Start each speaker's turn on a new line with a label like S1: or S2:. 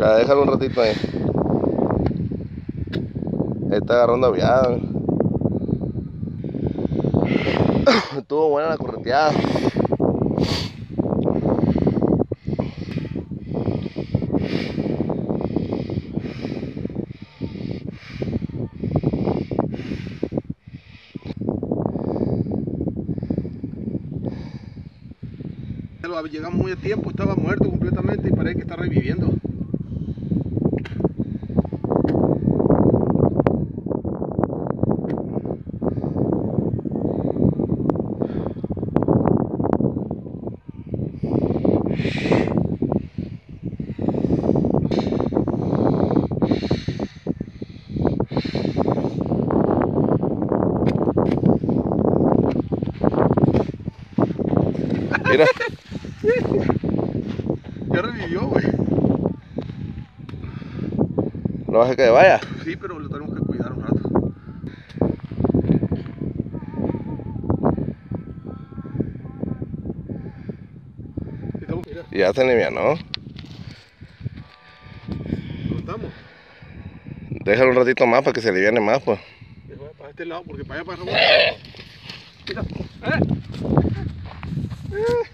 S1: Déjalo un ratito ahí. Ahí está agarrando aviada. Estuvo buena la correteada.
S2: Llegamos muy a tiempo, estaba muerto completamente y parece que está reviviendo.
S1: Mira.
S2: Ya revivió, güey.
S1: ¿No vas a que vaya?
S2: Sí, pero lo tenemos que cuidar un rato.
S1: Ya se alivianó.
S2: ¿dónde estamos?
S1: Déjalo un ratito más para que se aliviane más, pues.
S2: Para este lado, porque para allá para arriba. Mira. ¿Eh? Eh.